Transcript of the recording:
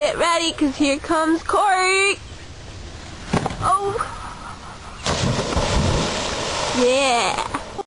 Get ready, cause here comes Corey. Oh. Yeah.